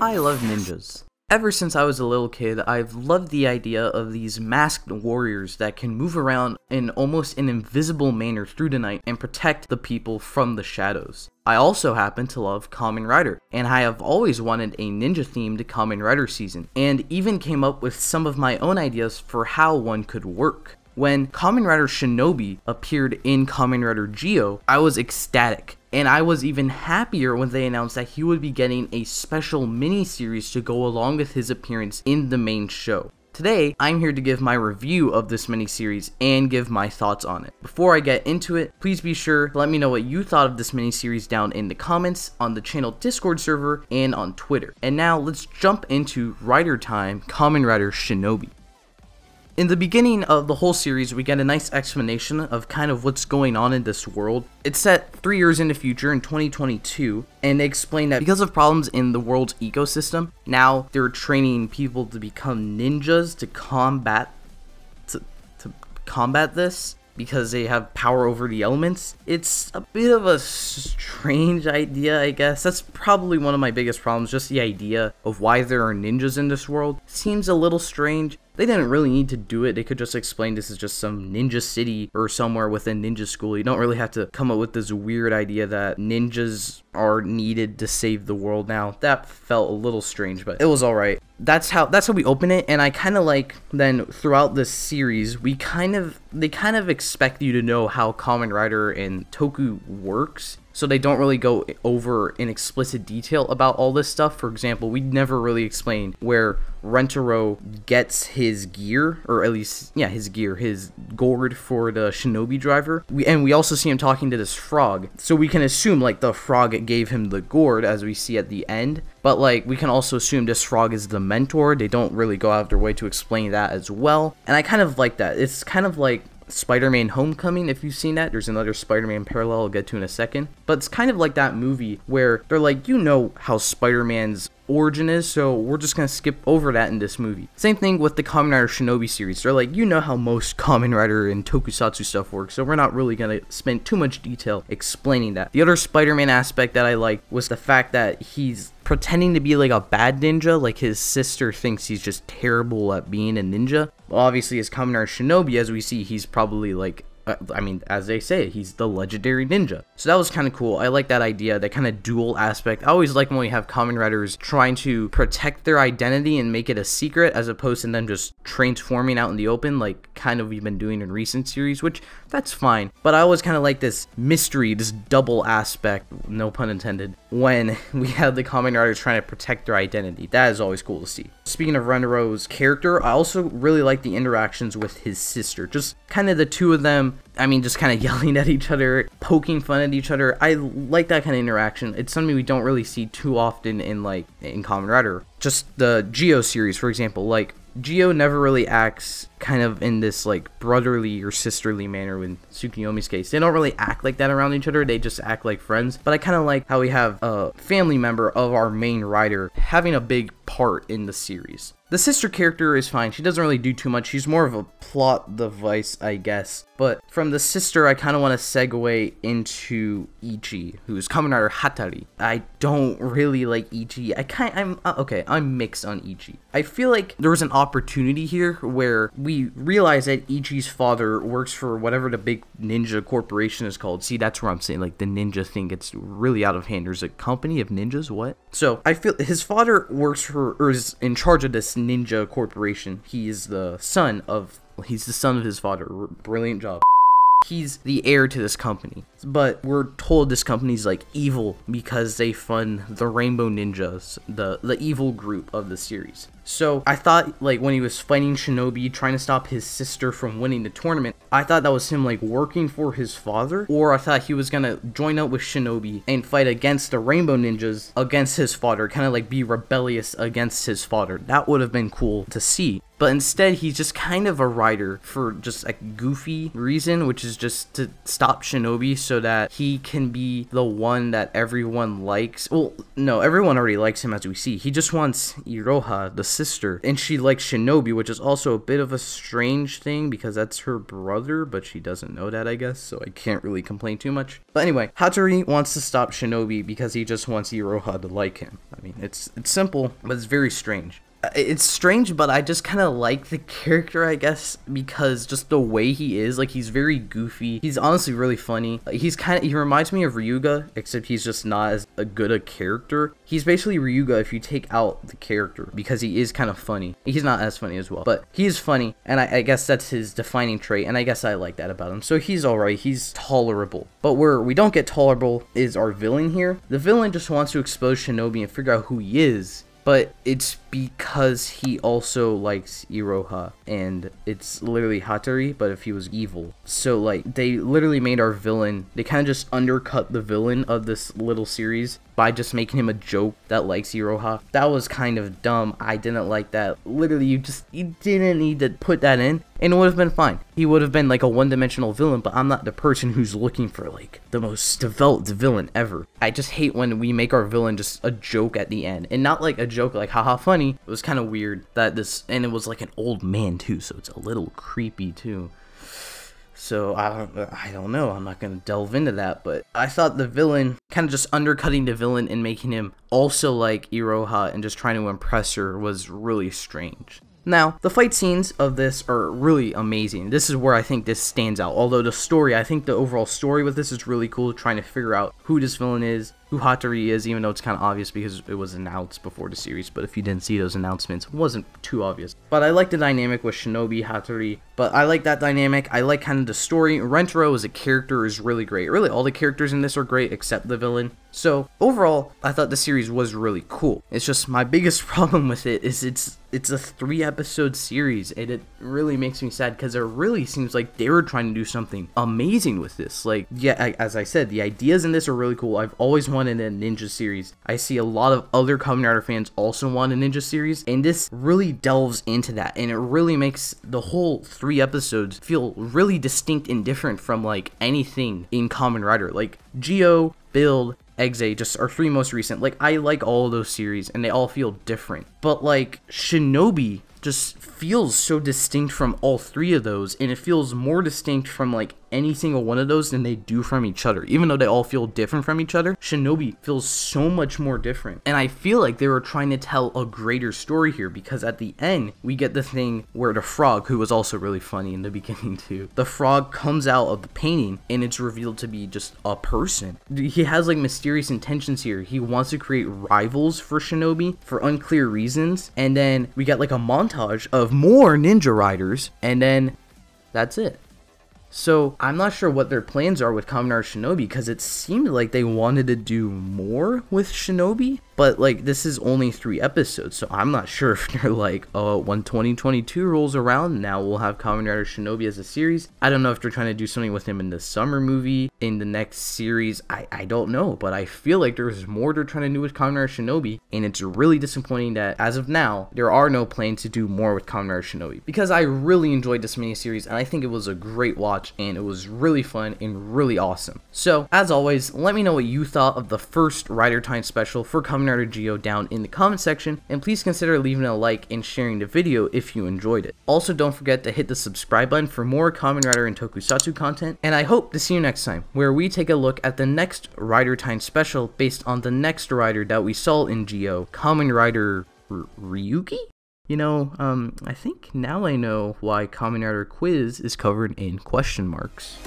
I love ninjas. Ever since I was a little kid, I've loved the idea of these masked warriors that can move around in almost an invisible manner through the night and protect the people from the shadows. I also happen to love Kamen Rider, and I have always wanted a ninja themed Kamen Rider season, and even came up with some of my own ideas for how one could work. When Kamen Rider Shinobi appeared in Kamen Rider Zi-O, I was ecstatic. And I was even happier when they announced that he would be getting a special mini series to go along with his appearance in the main show. Today, I'm here to give my review of this miniseries and give my thoughts on it. Before I get into it, please be sure to let me know what you thought of this miniseries down in the comments, on the channel Discord server, and on Twitter. And now, let's jump into Rider Time Kamen Rider Shinobi. In the beginning of the whole series, we get a nice explanation of kind of what's going on in this world. It's set three years in the future in 2022, and they explain that because of problems in the world's ecosystem, now they're training people to become ninjas to combat to, to combat this because they have power over the elements. It's a bit of a strange idea, I guess. That's probably one of my biggest problems, just the idea of why there are ninjas in this world. Seems a little strange. They didn't really need to do it. They could just explain this is just some ninja city or somewhere within ninja school. You don't really have to come up with this weird idea that ninjas are needed to save the world now. That felt a little strange, but it was alright. That's how that's how we open it, and I kind of like then throughout this series, we kind of they kind of expect you to know how Kamen Rider and Toku works so they don't really go over in explicit detail about all this stuff. For example, we never really explain where Rentaro gets his gear, or at least, yeah, his gear, his gourd for the shinobi driver. We, and we also see him talking to this frog. So we can assume, like, the frog gave him the gourd, as we see at the end. But, like, we can also assume this frog is the mentor. They don't really go out of their way to explain that as well. And I kind of like that. It's kind of like Spider-Man Homecoming, if you've seen that. There's another Spider-Man parallel I'll get to in a second. But it's kind of like that movie where they're like, you know how Spider-Man's origin is, so we're just gonna skip over that in this movie. Same thing with the Kamen Rider Shinobi series. They're like, you know how most Kamen Rider and Tokusatsu stuff works, so we're not really gonna spend too much detail explaining that. The other Spider-Man aspect that I like was the fact that he's pretending to be like a bad ninja, like his sister thinks he's just terrible at being a ninja. Obviously, as Kamen Rider Shinobi, as we see, he's probably like Uh, I mean, as they say, he's the legendary ninja. So that was kind of cool. I like that idea, that kind of dual aspect. I always like when we have Kamen Riders trying to protect their identity and make it a secret as opposed to them just transforming out in the open, like kind of we've been doing in recent series, which that's fine. But I always kind of like this mystery, this double aspect, no pun intended, when we have the Kamen Riders trying to protect their identity. That is always cool to see. Speaking of Rentaro's character, I also really like the interactions with his sister. Just kind of the two of them I mean, just kind of yelling at each other, poking fun at each other. I like that kind of interaction. It's something we don't really see too often in like in Kamen Rider. Just the Zi-O series, for example. Like Zi-O never really acts kind of in this like brotherly or sisterly manner in Tsukuyomi's case. They don't really act like that around each other. They just act like friends. But I kind of like how we have a family member of our main writer having a big part in the series. The sister character is fine. She doesn't really do too much. She's more of a plot device, I guess. But from the sister, I kind of want to segue into Ichi, who's coming out of Hattori. I don't really like Ichi. I kind I'm uh, okay. I'm mixed on Ichi. I feel like there was an opportunity here where we realize that Ichi's father works for whatever the big ninja corporation is called. See, that's where I'm saying like the ninja thing gets really out of hand. There's a company of ninjas. What? So I feel his father works for or is in charge of this ninja corporation. He is the son of he's the son of his father. Brilliant job. He's the heir to this company. But we're told this company's like evil because they fund the Rainbow Ninjas, the the evil group of the series. So I thought like when he was fighting Shinobi, trying to stop his sister from winning the tournament, I thought that was him like working for his father, or I thought he was gonna join up with Shinobi and fight against the Rainbow Ninjas against his father, kind of like be rebellious against his father. That would have been cool to see. But instead, he's just kind of a rider for just a goofy reason, which is just to stop Shinobi so that he can be the one that everyone likes. Well, no, everyone already likes him as we see. He just wants Iroha, the sister, and she likes Shinobi, which is also a bit of a strange thing because that's her brother, but she doesn't know that, I guess, so I can't really complain too much. But anyway, Hattori wants to stop Shinobi because he just wants Iroha to like him. I mean, it's it's simple, but it's very strange it's strange, but I just kind of like the character, I guess, because just the way he is, like he's very goofy. He's honestly really funny. He's kind of he reminds me of Ryuga, except he's just not as a good a character. He's basically Ryuga if you take out the character because he is kind of funny. He's not as funny as well, but he is funny, and I, I guess that's his defining trait, and I guess I like that about him. So he's alright. He's tolerable. But where we don't get tolerable is our villain here. The villain just wants to expose Shinobi and figure out who he is but it's because he also likes Iroha and it's literally Hattori but if he was evil. So like they literally made our villain they kind of just undercut the villain of this little series by just making him a joke that likes Iroha that was kind of dumb. I didn't like that. Literally you just you didn't need to put that in and it would have been fine. He would have been like a one-dimensional villain but I'm not the person who's looking for like the most developed villain ever. I just hate when we make our villain just a joke at the end and not like a joke like haha funny. It was kind of weird that this, and it was like an old man too, so it's a little creepy too. So I don't, I don't know. I'm not gonna delve into that, but I thought the villain kind of just undercutting the villain and making him also like Iroha and just trying to impress her was really strange. Now, the fight scenes of this are really amazing. This is where I think this stands out. Although the story, I think the overall story with this is really cool, trying to figure out who this villain is, who Hattori is, even though it's kind of obvious because it was announced before the series. But if you didn't see those announcements, it wasn't too obvious. But I like the dynamic with Shinobi, Hattori. But I like that dynamic. I like kind of the story. Rentaro as a character is really great. Really, all the characters in this are great except the villain. So overall, I thought the series was really cool. It's just my biggest problem with it is it's it's a three episode series and it really makes me sad because it really seems like they were trying to do something amazing with this. Like, yeah, I, as I said, the ideas in this are really cool. I've always wanted a ninja series. I see a lot of other Kamen Rider fans also want a ninja series, and this really delves into that, and it really makes the whole three episodes feel really distinct and different from like anything in Kamen Rider. Like Zi-O, Build, Ex-Aid just are three most recent. Like I like all those series and they all feel different. But like Shinobi just feels so distinct from all three of those and it feels more distinct from like any single one of those than they do from each other. Even though they all feel different from each other, Shinobi feels so much more different. And I feel like they were trying to tell a greater story here because at the end, we get the thing where the frog, who was also really funny in the beginning too, the frog comes out of the painting and it's revealed to be just a person. He has like mysterious intentions here. He wants to create rivals for Shinobi for unclear reasons. And then we get like a montage of more ninja riders and then that's it. So I'm not sure what their plans are with Kamen Shinobi because it seemed like they wanted to do more with Shinobi but like this is only three episodes, so I'm not sure if they're like, oh, when 2022 rolls around, now we'll have Kamen Rider Shinobi as a series. I don't know if they're trying to do something with him in the summer movie, in the next series. I, I don't know, but I feel like there's more they're trying to do with Kamen Rider Shinobi, and it's really disappointing that as of now, there are no plans to do more with Kamen Rider Shinobi because I really enjoyed this mini series and I think it was a great watch and it was really fun and really awesome. So, as always, let me know what you thought of the first Rider Time special for Kamen Zi-O down in the comment section, and please consider leaving a like and sharing the video if you enjoyed it. Also, don't forget to hit the subscribe button for more Kamen Rider and Tokusatsu content, and I hope to see you next time, where we take a look at the next Rider Time special based on the next rider that we saw in Zi-O, Kamen Rider R Ryuki? You know, um, I think now I know why Kamen Rider Quiz is covered in question marks.